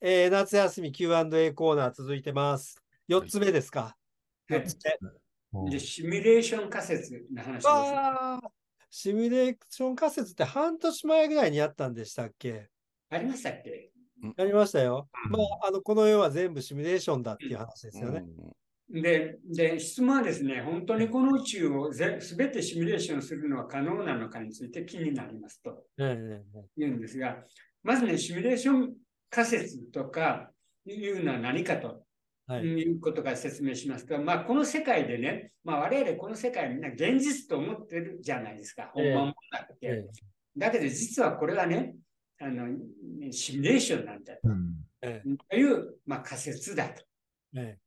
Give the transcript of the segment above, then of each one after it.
えー夏休み Q&A コーナー続いてます。4つ目ですか？はい4つ目。で、シミュレーション仮説の話です。シミュレーション仮説って半年前ぐらいにやったんでしたっけ？ありましたっけ？やりましたよ。うんまあ、あの、この世は全部シミュレーションだっていう話ですよね。で、で、質問はですね、本当にこの宇宙をぜ全てシミュレーションするのは可能なのかについて気になりますと言うんですが、まずね、シミュレーション仮説とかいうのは何かとはい。いうことから説明しますと、まあ、この世界でね、まあ、我々この世界みんな現実と思ってるじゃないですか、本ええ番もなくて。えだけど実はこれはね、あのシミュレーションなんだうんえという、まあ、仮説だと。ええ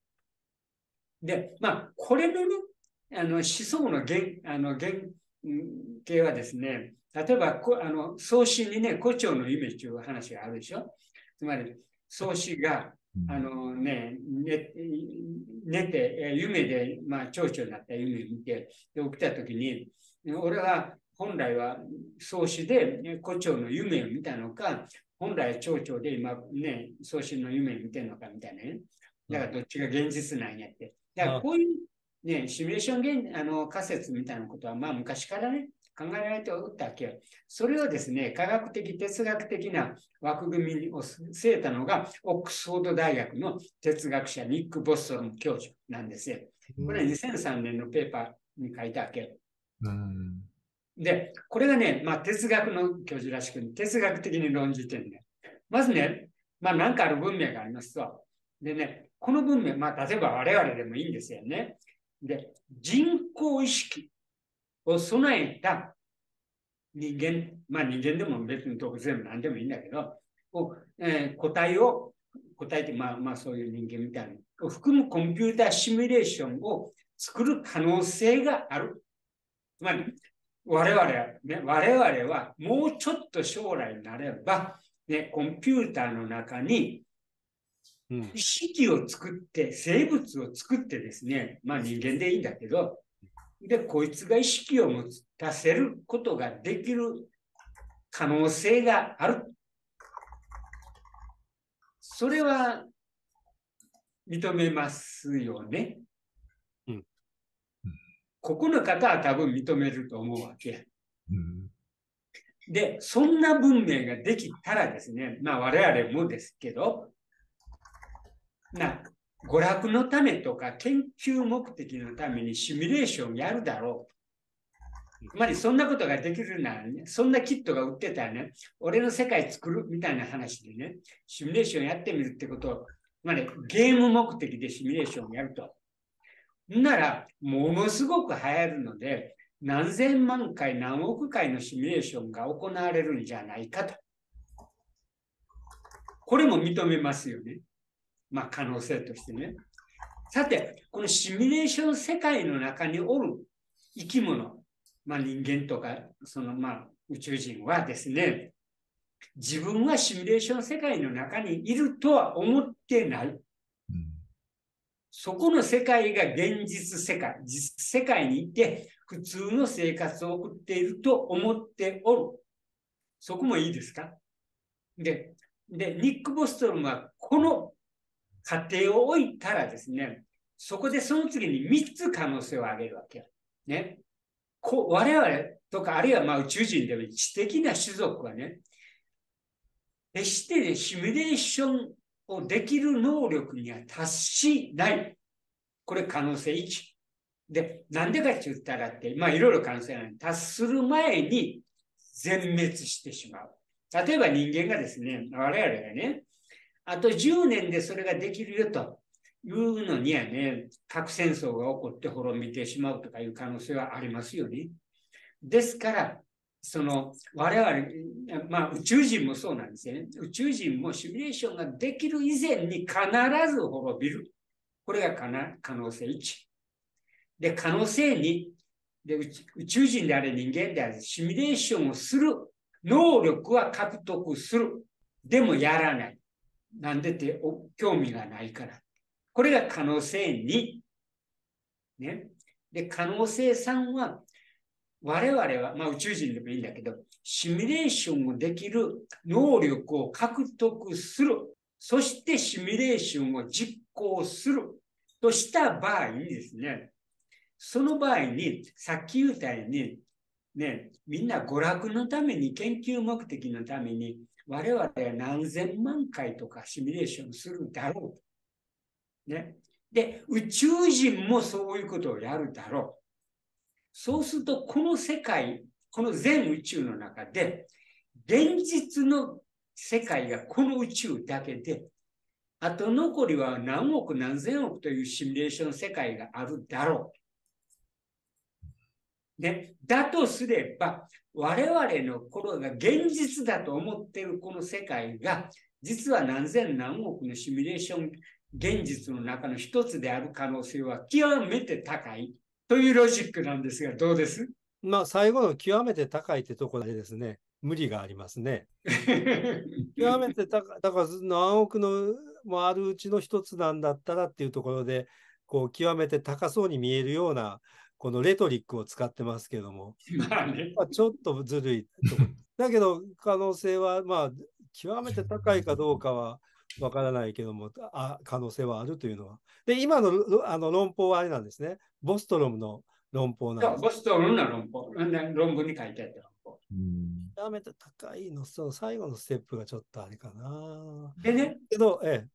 で、まあ、これのね、あの思想の原あの原うん型はですね、例えばこあの創始にね、胡蝶の夢という話があるでしょ。つまり、創始があのね、寝寝て、えー夢で、まあ、蝶々になった夢を見て、で起きたときに、俺は本来は創始でね胡蝶の夢を見たのか、本来蝶々で今ね、創始の夢を見てるのかみたいなね。だからどっちが現実なんやって。だからこういうね、シミュレーション現あの仮説みたいなことは、まあ昔からね、考えられておったわけよ。それをですね、科学的、哲学的な枠組みを据えたのが、オックスフォード大学の哲学者、ニック・ボストロン教授なんですよ。これは2003年のペーパーに書いたわけよ。うんで、これがね、まあ、哲学の教授らしく、哲学的に論じてるね。まずね、まあ、なんかある文明がありますと。でね、この文明、まあ、例えば我々でもいいんですよね。で、人工意識を備えた人間、まあ人間でも別に当然でも何でもいいんだけど、をえー個体を、個体ってまあまあそういう人間みたいなのを含むコンピューターシミュレーションを作る可能性がある。つまり、我々は、ね、我々はもうちょっと将来になれば、ね、コンピューターの中にうん意識を作って、生物を作ってですね、まあ人間でいいんだけど、で、こいつが意識を持たせることができる可能性がある。それは認めますよね。うんここの方は多分認めると思うわけ。うんで、そんな文明ができたらですね、まあ我々もですけど、な娯楽のためとか研究目的のためにシミュレーションやるだろう。つまりそんなことができるならね、そんなキットが売ってたらね、俺の世界作るみたいな話でね、シミュレーションやってみるってことを、つまりゲーム目的でシミュレーションやると。なら、ものすごく流行るので、何千万回、何億回のシミュレーションが行われるんじゃないかと。これも認めますよね。まあ、可能性としてね。さて、このシミュレーション世界の中におる生き物、まあ、人間とか、そのまあ宇宙人はですね、自分はシミュレーション世界の中にいるとは思ってない。そこの世界が現実世界、実世界にいて普通の生活を送っていると思っておる。そこもいいですか？で、で、ニック・ボストロムはこの過程を置いたらですね、そこでその次に3つ可能性を挙げるわけよ。ね。こ我々とか、あるいはま宇宙人でも知的な種族はね、決してね、シミュレーションをできる能力には達しない。これ可能性1。で、なんでかって言ったらって、まあいろいろ可能性がある。達する前に全滅してしまう。例えば人間がですね、我々がね、あと10年でそれができるよというのにはね、核戦争が起こって滅びてしまうとかいう可能性はありますよね。ですから、その我々、まあ宇宙人もそうなんですよね。宇宙人もシミュレーションができる以前に必ず滅びる。これが可な可能性1。で、可能性2。で宇宙人であれ人間であれシミュレーションをする能力は獲得する。でもやらない。なんでって興味がないから。これが可能性2。ね。で、可能性3は、我々は、まあ宇宙人でもいいんだけど、シミュレーションをできる能力を獲得する。そしてシミュレーションを実行するとした場合にですね、その場合に、さっき言ったように、ね、みんな娯楽のために、研究目的のために、我々は何千万回とかシミュレーションするだろう。ね。で、宇宙人もそういうことをやるだろう。そうすると、この世界、この全宇宙の中で、現実の世界がこの宇宙だけで、あと残りは何億何千億というシミュレーション世界があるだろう。ね、だとすれば、我々の心が現実だと思っているこの世界が、実は何千何億のシミュレーション現実の中の一つである可能性は極めて高いというロジックなんですが、どうです？まあ、最後の極めて高いってところでですね、無理がありますね。極めて高い、だから何億のもあるうちの一つなんだったらっていうところで、こう極めて高そうに見えるような、このレトリックを使ってますけども、まあね。まあ、ちょっとずるいところ。だけど、可能性は、まあ、極めて高いかどうかはわからないけども、あ可能性はあるというのは。で、今のあの論法はあれなんですね。ボストロムの論法なんです。ボストンの論法、論文に書いてあった論法。うん極めて高いの、その最後のステップがちょっとあれかな。でね、けど、え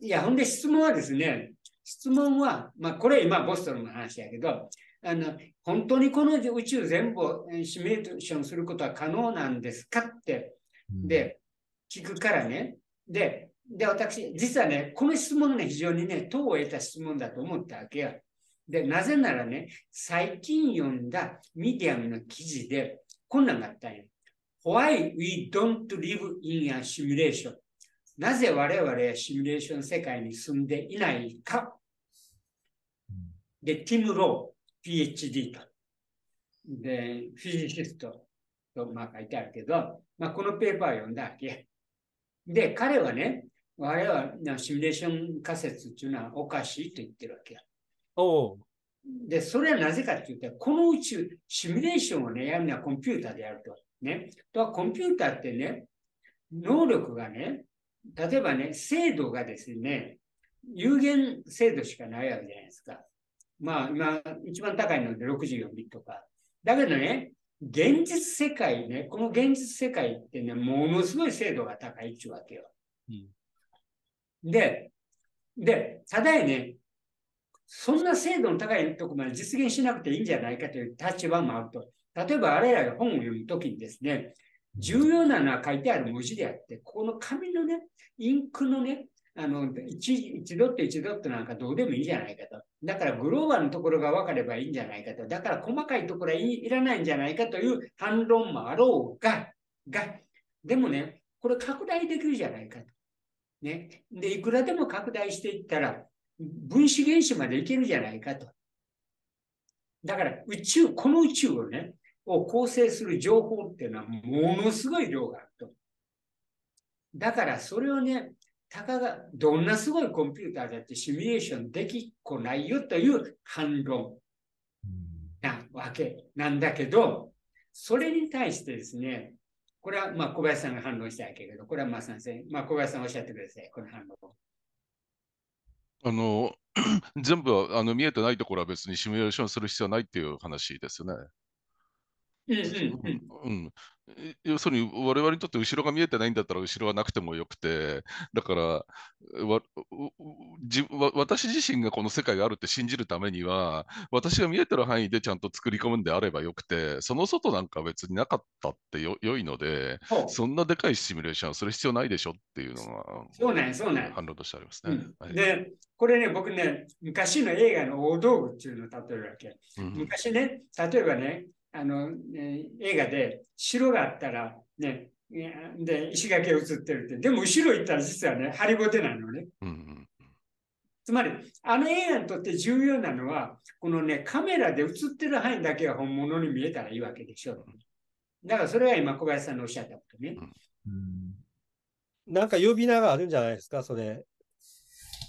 いや、ほんで質問はですね、質問は、まあ、これ今ボストンの話やけど、あの、本当にこの宇宙全部えーシミュレーションすることは可能なんですかって、で、聞くからね。で、で、私、実はね、この質問ね、非常にね、党を得た質問だと思ったわけよ。で、なぜならね、最近読んだミディアムの記事で、こんなんがあったんよ。Why we don't live in a simulation? なぜ我々はシミュレーション世界に住んでいないかで、ティム・ロー、PhD と。で、フィジシストとまあ書いてあるけど、まあ、このペーパーを読んだわけ。で、彼はね、我々はシミュレーション仮説っていうのはおかしいと言ってるわけよ。おうで、それはなぜかって言ったら、この宇宙、シミュレーションをね、やるのはコンピューターでやると。ね。とは、コンピューターってね、能力がね、例えばね、精度がですね、有限精度しかないわけじゃないですか。まあ、今、一番高いので64ビットか。だけどね、現実世界ね、この現実世界ってね、ものすごい精度が高いっていうわけよ。うんで、で、ただやね、そんな精度の高いところまで実現しなくていいんじゃないかという立場もあると。例えば、あれらが本を読むときにですね、重要なのは書いてある文字であって、この紙のね、インクのね、あの、1, 1ドット1ドットなんかどうでもいいじゃないかと。だからグローバルのところが分かればいいんじゃないかと。だから細かいところはいいらないんじゃないかという反論もあろうが、が、でもね、これ拡大できるじゃないかと。ね。で、いくらでも拡大していったら、分子原子までいけるじゃないかと。だから宇宙、この宇宙をね、を構成する情報っていうのはものすごい量があると。だからそれをね、たかがどんなすごいコンピューターだってシミュレーションできっこないよという反論なわけなんだけど、それに対してですね、これはまあ小林さんが反論したわけけど、これはまあ先生、まあ小林さんおっしゃってください、この反論を。あの、全部はあの見えてないところは別にシミュレーションする必要はないっていう話ですね。うん。要するに我々にとって後ろが見えてないん。だったら後ろはなくてもよくて、だから私自身がこの世界があるって信じるためには、私が見えてる範囲でちゃん。と作り込むん。であればよくて、その外なん。か別になかったってよ良いので、そん。なでかいシミュレーションはする必要ないでしょっていうのがそうなん。やそうなん。や反論としてありますね。うん。で、これね、僕ね、昔の映画の大道具っていうのを例えるわけ。うん。昔ね、例えばね、あの、ね映画で城があったら、ね、で、石垣が映ってるって。でも後ろ行ったら実はね、ハリボテなのね。うんうんつまり、あの映画にとって重要なのは、このね、カメラで映ってる範囲だけが本物に見えたらいいわけでしょ。だからそれが今小林さんのおっしゃったことね。うんなんか呼び名があるんじゃないですか、それ。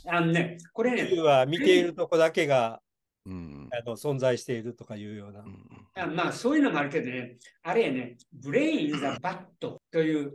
あのね、これね、は見ているとこだけがうんあの存在しているとかいうようなう。んあまあそういうのもあるけどね、あれやね、 brain in a vat という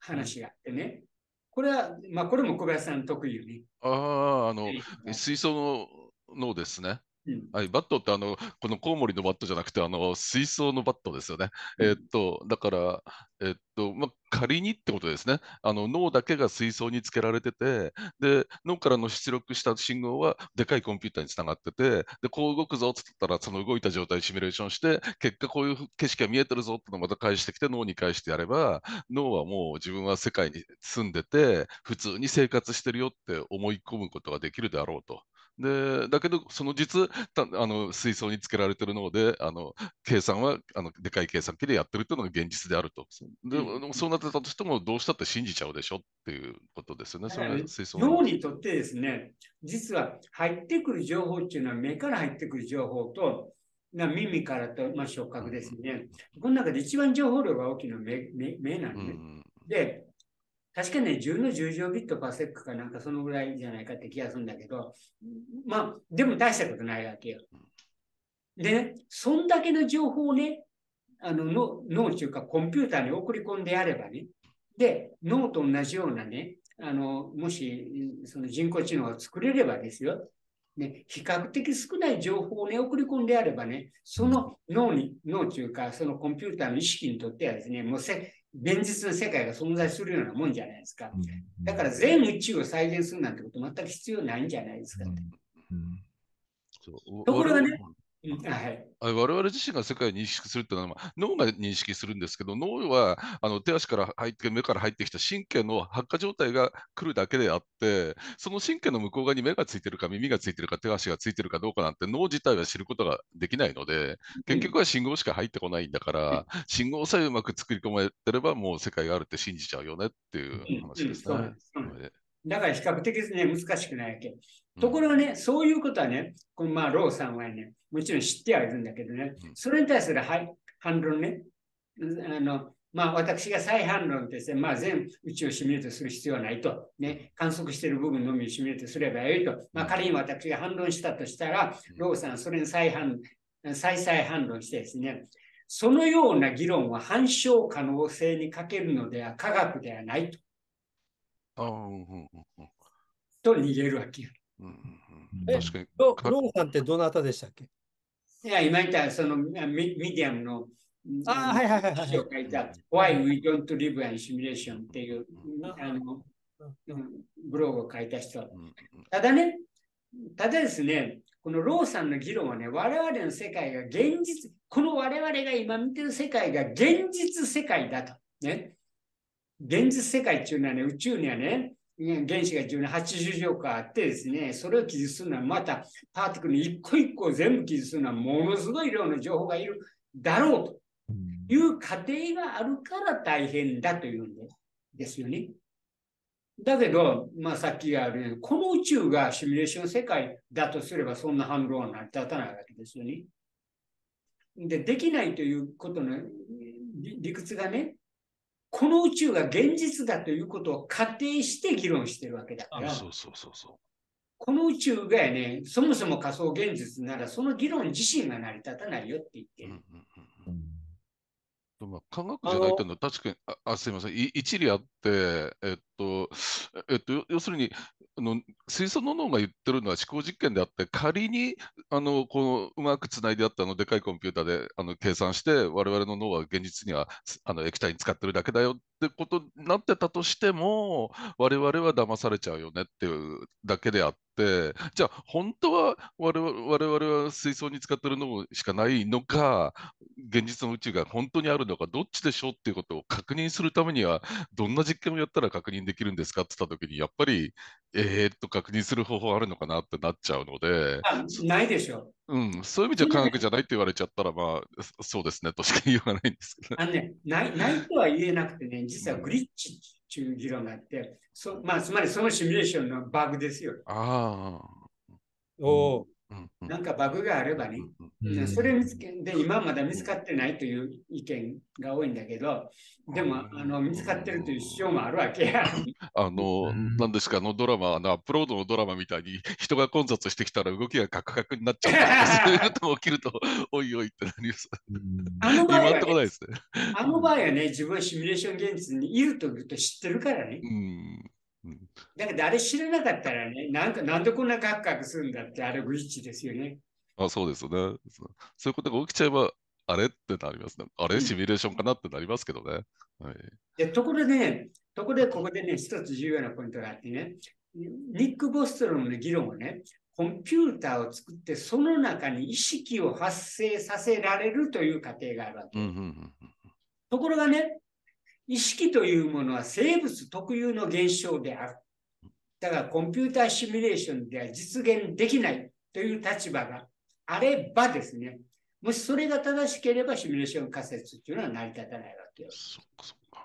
話があってね、これは、まあ、これも小林さん得意よね。ああ、あの、はい水槽の脳ですね。うんはい、 vat ってあの、このコウモリのバットじゃなくて、あの、水槽の vat ですよね。えーっと、だから、えーっと、まあ、仮にってことですね。あの、脳だけが水槽につけられてて、で、脳からの出力した信号はでかいコンピューターにつながってて、で、こう動くぞって言ったら、その動いた状態シミュレーションして、結果こういう景色が見えてるぞってのをまた返してきて脳に返してやれば、脳はもう自分は世界に住んでて、普通に生活してるよって思い込むことができるであろうと。でだけど、その実たあの水槽につけられてるので、あの計算はあのでかい計算機でやってるっていうのが現実であると。でうんでもそうなってたとしても、どうしたって信じちゃうでしょっていうことですよね。それ水槽の脳にとってですね、実は入ってくる情報っていうのは目から入ってくる情報と、な耳からと、まあ、触覚ですね。この中で一番情報量が大きいのは目目目なうのね。んで、確かにね、10の10乗ビットパーセックかなんかそのぐらいじゃないかって気がするんだけど、まあ、でも大したことないわけよ。でね、そんだけの情報をね、あの脳脳っていうかコンピューターに送り込んでやればね、で、脳と同じようなね、あのもしその人工知能が作れればですよ、ね、比較的少ない情報をね、送り込んでやればね、その脳に、脳というか、そのコンピューターの意識にとってはですね、もうせ現実の世界が存在するようなもんじゃないですか。だから全宇宙を再現するなんてこと全く必要ないんじゃないですか。ところがねはい。あ我々自身が世界を認識するっていうのは、まあ脳が認識するんですけど、脳はあの手足から入って、目から入ってきた神経の発火状態が来るだけであって、その神経の向こう側に目がついてるか、耳がついてるか、手足がついてるかどうかなんて脳自体は知ることができないので、結局は信号しか入ってこないんだから、信号さえうまく作り込まれてれば、もう世界があるって信じちゃうよねっていう話ですね。だから比較的ですね、難しくないわけ。うん。ところがね、そういうことはね、このまあ、ローさんはね、もちろん知ってはいるんだけどねうん、それに対するはい反論ね、あの、まあ、私が再反論として、まあ、全宇宙をシミュレートする必要はないと、ね、観測している部分のみをシミュレートすればいいと、まあ、仮に私が反論したとしたら、ローさんはそれに再反再々反論してですね、そのような議論は反証可能性に欠けるのでは科学ではないと。と逃げるわけよ。確かにロかローさんってどなたでしたっけ？いや、今言ったそのミミディアムのあーはいはいはいは書いた Why We Don't Live in Simulation っていうあのうんブログを書いた人。ただね、ただですね、このローさんの議論はね、我々の世界が現実、この我々が今見てる世界が現実世界だと。ね。現実世界っていうのはね、宇宙にはね、原子が10の80乗かあってですね、それを記述するのはまたパーティクルに一個一個全部記述するのはものすごい量の情報がいるだろうという過程があるから大変だというんですよね。だけど、まあ、さっきあるように、この宇宙がシミュレーション世界だとすれば、そんな反論は成り立たないわけですよね。で、できないということの理理屈がね、この宇宙が現実だということを仮定して議論してるわけだから、そうそうそうそこの宇宙がやね、そもそも仮想現実なら、その議論自身が成り立たないよって言ってう。うんる。うんうんうんまあ、科学じゃないっていうのは確かに、ああすいません、い一理あって、えっと、えっと、要要するに、あの水素の脳が言ってるのは思考実験であって、仮にあのこのうまくつないであったあのでかいコンピューターであの計算して、我々の脳は現実にはすあの液体に使ってるだけだよってことになってたとしても、我々は騙されちゃうよねっていうだけであって、じゃあ本当は我々我々は水槽に使ってる脳しかないのか、現実の宇宙が本当にあるのか、どっちでしょうっていうことを確認するためには、どんな実験をやったら確認できるんですかって言ったときに、やっぱり、えーっと確認する方法あるのかなってなっちゃうので、あないでしょ。うん、そういう意味じゃ科学じゃないって言われちゃったら、まあ、そそうですねとしか言いようがないんですけどね。あのね、ないないとは言えなくてね、実はグリッチっていう議論があって、そまあ、つまりそのシミュレーションのバグですよ。ああ、おおなんかバグがあればね、それ見つけで今まだ見つかってないという意見が多いんだけど、でもあの見つかってるという主張もあるわけや。あの、うんなんですか、あのドラマ、あのアップロードのドラマみたいに人が混雑してきたら動きがカクカクになっちゃう そういうことが起きると、おいおいってなります。あの場合は今んとこないね、ですね。あの場合はね、自分はシミュレーション現実にいるということを知ってるからね。うん。うんだけどあれ知らなかったらね、なんか、なんでこんなカクカクするんだって、あれグリッチですよね。あ、そうですね。そうそういうことが起きちゃえば、あれってなりますね。あれ、うんシミュレーションかなってなりますけどね。はい。で、ところでね、ところでここでね、一つ重要なポイントがあってね、ニック・ボストロムの議論はね、コンピューターを作って、その中に意識を発生させられるという過程があるわけ。ところがね、意識というものは生物特有の現象である。だからコンピューターシミュレーションでは実現できないという立場があればですね、もしそれが正しければシミュレーション仮説っていうのは成り立たないわけよ。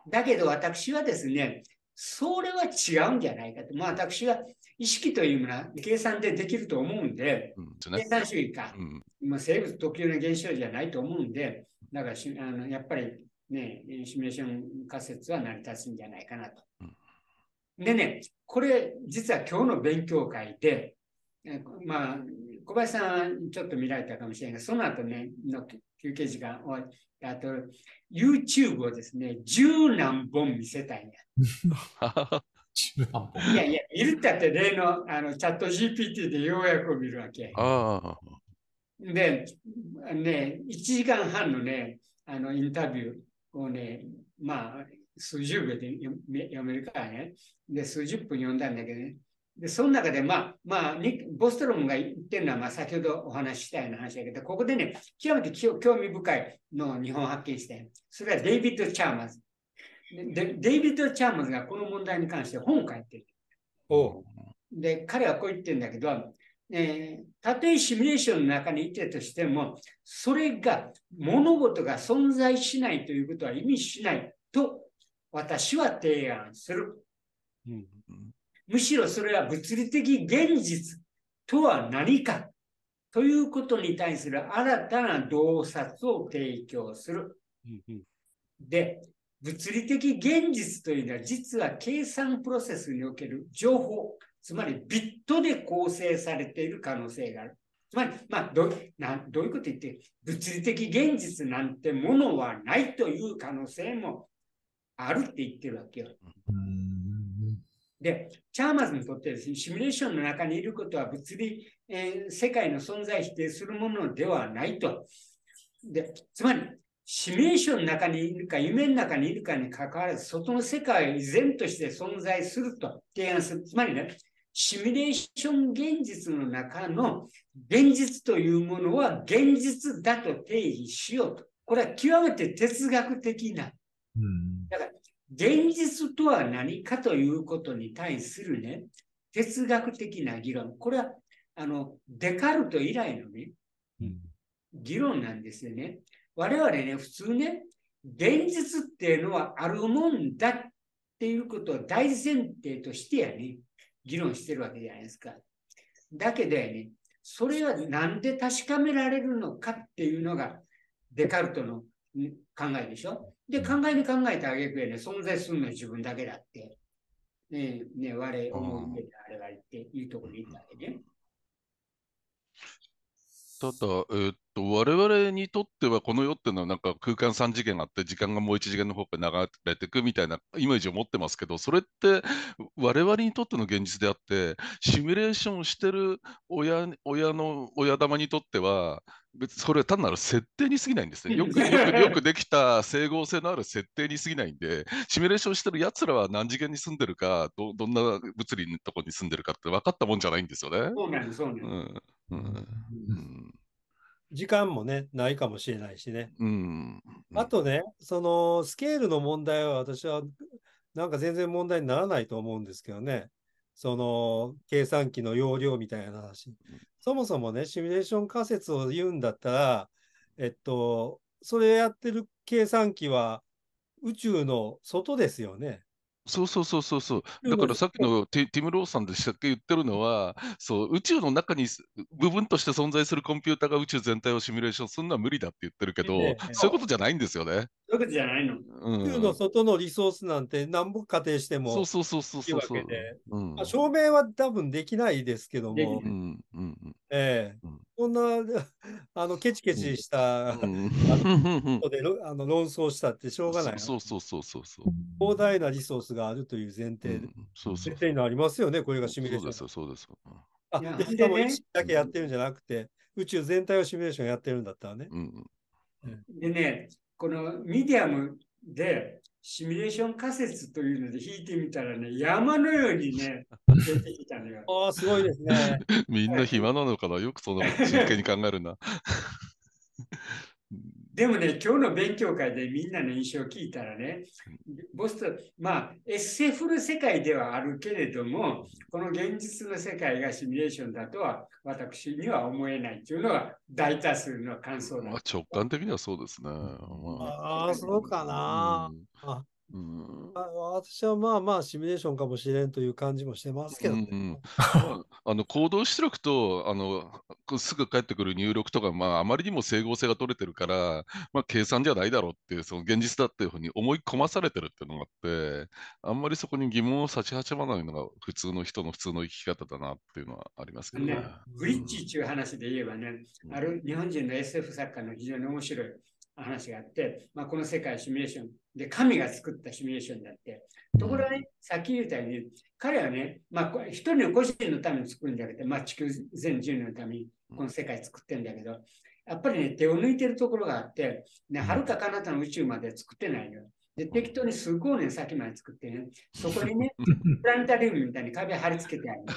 だけど私はですね、それは違うんじゃないかと。まあ私は意識というものは計算でできると思うんで、うんです計ね。算主義か。うんまあ、生物特有の現象じゃないと思うんで、だからしあのやっぱりね、シミュレーション仮説は成り立つんじゃないかなと。でね、これ実は今日の勉強会で、えまあ、小林さんちょっと見られたかもしれないが、その後ね、の休憩時間終わり、あと YouTube をですね、十何本見せたいんや。いやいや、見るったって例のあのチャット GPT でようやく見るわけ。で、ね、1時間半のね、あのインタビューをね、まあ、数十秒で読めるからね。で、数十分読んだんだけどね。で、その中で、まあ、まあ、ニボストロムが言ってるのは、まあ、先ほどお話ししたような話だけど、ここでね、極めて興興味深いのを日本発見して、それはデイビッド・チャーマーズ。でデイビッド・チャーマーズがこの問題に関して本を書いてる。で、彼はこう言ってるんだけど、えーたとえシミュレーションの中にいてとしても、それが物事が存在しないということは意味しないと私は提案する。うんむしろそれは物理的現実とは何かということに対する新たな洞察を提供する。うんうんで、物理的現実というのは実は計算プロセスにおける情報、つまりビットで構成されている可能性がある。つまり、まあどうなんどういうこと言って、物理的現実なんてものはないという可能性もあるって言ってるわけよ。うんで、チャーマーズにとってですね、シミュレーションの中にいることは物理、えー世界の存在を否定するものではないと。で、つまり、シミュレーションの中にいるか、夢の中にいるかに関わらず、外の世界は依然として存在すると提案する。つまりね、シミュレーション現実の中の現実というものは現実だと定義しようと。これは極めて哲学的なうん現実とは何かということに対するね、哲学的な議論。これは、あの、デカルト以来のね、うん議論なんですよね。我々ね、普通ね、現実っていうのはあるもんだっていうことを大前提としてやね、議論してるわけじゃないですか。だけどね、それはなんで確かめられるのかっていうのがデカルトのん考えでしょ。で、考えに考えたあげくやね、存在するのは自分だけだって。ね、ね、我思うべきあれがっていうところにいたわけね。ただ、えーっと、我々にとっては、この世っていうのは、なんか空間3次元あって、時間がもう1次元の方から流れていくみたいなイメージを持ってますけど、それって我々にとっての現実であって、シミュレーションしてる親親の親玉にとっては、別にそれは単なる設定に過ぎないんですね。よくよく よくできた整合性のある設定に過ぎないんで、シミュレーションしてるやつらは何次元に住んでるか、どどんな物理のところに住んでるかって分かったもんじゃないんですよね。そうなんです、そうなんです。うんうんうん時間もね、ないかもしれないしね。うん。あとね、そのスケールの問題は私はなんか全然問題にならないと思うんですけどね。その計算機の容量みたいな話。そもそもね、シミュレーション仮説を言うんだったら、えっと、それやってる計算機は宇宙の外ですよね。そうそうそうそうそう。だからさっきのティティム・ローさんでしたっけ言ってるのは、そう、宇宙の中にす部分として存在するコンピューターが宇宙全体をシミュレーションするのは無理だって言ってるけどええ、そういうことじゃないんですよね。そういうことじゃないの。うん。宇宙の外のリソースなんて何ぼ仮定してもそうそうそうそうそうそう。けで、うん。まあ証明は多分できないですけども。う、んうんうんええ。うん。こんな、あの、ケチケチしたうん。で、ろ あの論争したってしょうがないな。そうそうそうそうそう。膨大なリソースがあるという前提で、うん。そうそう。前提になりますよね、これがシミュレーション。そうですよ、そうです。よ。あいやでしかもでね1だけやってるんじゃなくて、宇宙全体をシミュレーションやってるんだったらね。うん。でね、このミディアムでシミュレーション仮説というので引いてみたらね、山のようにね、出てきたのよ。ああ、すごいですね。みんな暇なのかな？よくそんなこと真剣に考えるな。でもね、今日の勉強会でみんなの印象を聞いたらね、ボストン、まあ SF の世界ではあるけれども、この現実の世界がシミュレーションだとは私には思えないというのが大多数の感想だまあ、。直感的にはそうですね。まああ、そうかあな。あうんうんあ私はまあまあシミュレーションかもしれんという感じもしてますけどね。うんうんまあ あの行動出力とあのこすぐ返ってくる入力とか、まあ、あまりにも整合性が取れてるから、まあ、計算じゃないだろうっていう、その現実だっていうふうに思い込まされてるっていうのがあって、あんまりそこに疑問を差し始まないのが普通の人の普通の生き方だなっていうのはありますけどね。ね、グリッチっていう話で言えばね、うんある日本人の SF 作家の非常に面白い話があって、まあ、この世界シミュレーションで神が作ったシミュレーションだって。ところがね、さっき言ったように、彼はね、まあ、こ一人の個人のために作るんじゃなくて、まあ、地球全人類のためにこの世界作ってるんだけど、やっぱりね、手を抜いてるところがあって、ね、はるか彼方の宇宙まで作ってないのよ。で、適当に数光年先まで作ってね、そこにね、プラネタリウムみたいに壁貼り付けてあるの。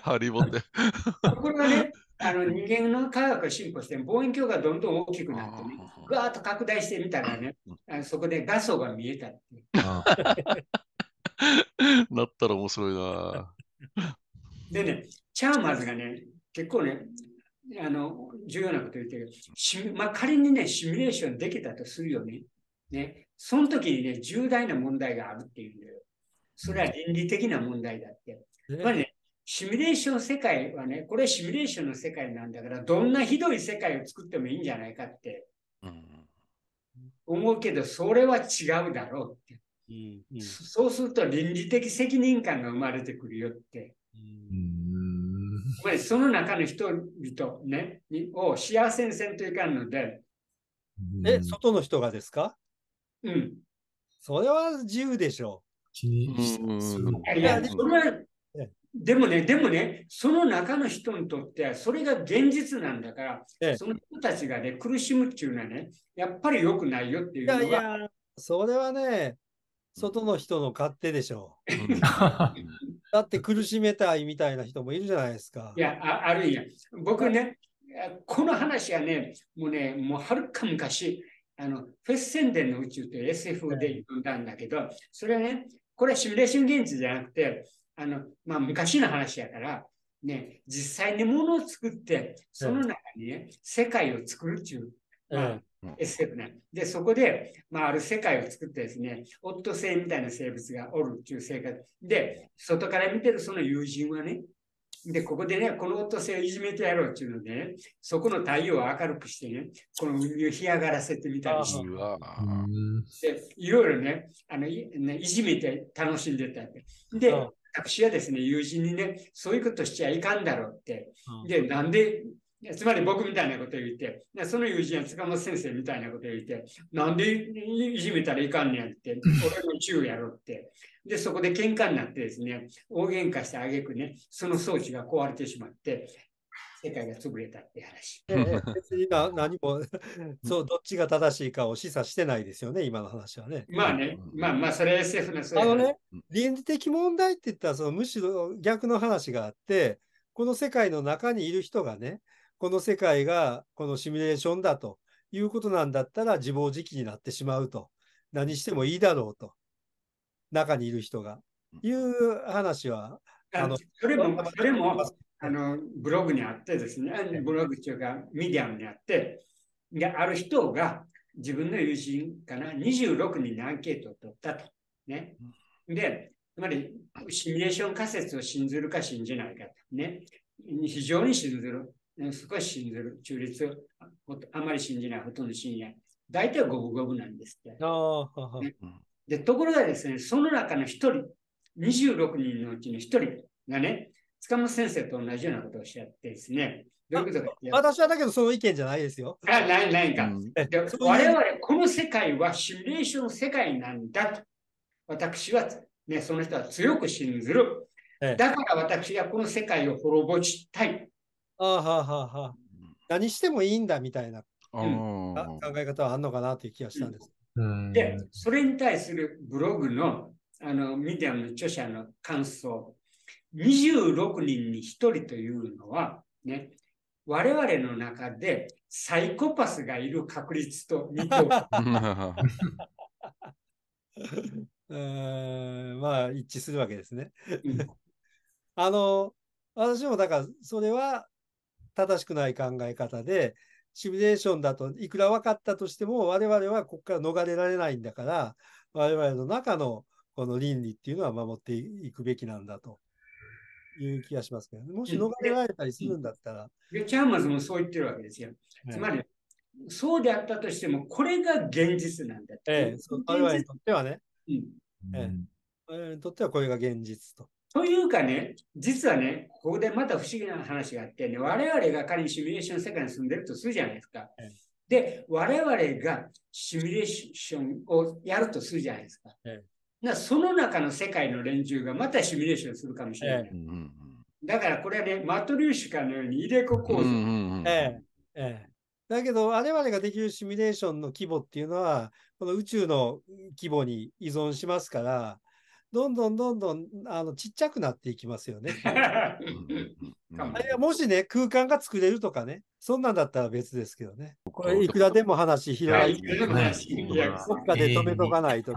ハリボテ。ところがね、あの人間の科学が進歩して望遠鏡がどんどん大きくなってね、ぐわーっと拡大してみたらね、あのそこで画素が見えたって なったら面白いな。でね、チャーマーズがね、結構ね、あの重要なこと言ってるまあ、仮にね、シミュレーションできたとするよね。ね、その時にね、重大な問題があるっていうんだよ。それは倫理的な問題だって。やっぱりね、シミュレーション世界はね、これシミュレーションの世界なんだから、どんなひどい世界を作ってもいいんじゃないかってうん思うけど、それは違うだろうって。うんうん。そそうすると倫理的責任感が生まれてくるよって。つまりその中の人々、ね、にを幸せにせんといかんので、え、外の人がですか？うん。それは自由でしょ気にするのいや、れはえでもね、でもね、その中の人にとっては、それが現実なんだから、ええその人たちがね、苦しむっていうのはね、やっぱり良くないよってう。いいうやいのが、や、それはね、外の人の勝手でしょう。だって苦しめたいみたいな人もいるじゃないですかい。や、ああるんや。僕ね、この話はね、もうね、もうはるか昔、あの、フェス宣伝の宇宙という SF で読んだんだけど、それはね、これはシミュレーション現実じゃなくて、あの、まあ、昔の話やから、ね、実際にものを作って、その中にね、世界を作るっていう、まあ SF ね。で、そこで、まあ、ある世界を作ってですね、オットセイみたいな生物がおるっていう生活。で、外から見てるその友人はね、で、ここでね、このオットセイをいじめてやろうっていうのでね、そこの太陽を明るくしてね、この海を干上がらせてみたりして、でいろいろね、あのいねいじめて楽しんでたって。で、うん。私はですね、友人にね、そういうことしちゃいかんだろうって。うん。で、なんで、つまり僕みたいなことを言って、でその友人は塚本先生みたいなことを言って、なんでいじめたらいかんねやって、俺の中やろって。で、そこで喧嘩になってですね、大喧嘩してあげくね、その装置が壊れてしまって、世界が潰れたって話。えええ別にな何もそう、どっちが正しいかを示唆してないですよね、今の話はね。まあね、まあまあ、それは SF のそうあのね、倫理的問題って言ったら、そのむしろ逆の話があって、この世界の中にいる人がね、この世界がこのシミュレーションだということなんだったら自暴自棄になってしまうと。何してもいいだろうと。中にいる人が。いう話は、あのそれも、それも、あの、ブログにあってですね、ブログっていうか、ミディアムにあって、で、ある人が自分の友人かな、26人のアンケートを取ったと。ね。で、つまり、シミュレーション仮説を信ずるか信じないかと。ね。非常に信ずる。少し信ずる。中立をあまり信じない。ほとんど信じない。大体五分五分なんですって。ああ、ははねで、ところがですね、その中の一人、26人のうちの一人がね、塚本先生と同じようなことをおっしゃってですね、どういうことか私はだけどその意見じゃないですよ。あないないか。う我々、この世界はシミュレーション世界なんだと。私は、ね、その人は強く信ずる。ええだから私はこの世界を滅ぼしたい。ああはあはあはあ何してもいいんだみたいなあうん考え方はあんのかなという気がしたんです。うんで、それに対するブログのあのミディアムの著者の感想、26人に1人というのは、ね、我々の中でサイコパスがいる確率と似ておる。うーんまあ一致するわけですね。うん あの、私もだからそれは正しくない考え方で、シミュレーションだといくら分かったとしても我々はここから逃れられないんだから、我々の中のこの倫理っていうのは守っていくべきなんだと。いう気がしますけど、ね、もし逃れられたりするんだったら、でチャーマーズもそう言ってるわけですよ。つまり、そうであったとしても、これが現実なんだと。ええ、我々にとってはね、うん。え。我々にとってはこれが現実と。というかね、実はね、ここでまた不思議な話があってね、我々が仮にシミュレーション世界に住んでるとするじゃないですかええ。で、我々がシミュレーションをやるとするじゃないですか。えなその中の世界の連中がまたシミュレーションするかもしれない。えうんうんだからこれはね、マトリューシカのように入れ子構造。うんうんうんええええ、だけど、我々ができるシミュレーションの規模っていうのは、この宇宙の規模に依存しますから、どんどんどんどんあのちっちゃくなっていきますよね。うんあもしね、空間が作れるとかね、そんなんだったら別ですけどね。これいくらでも話広がはい、り、どっかで止めとかないと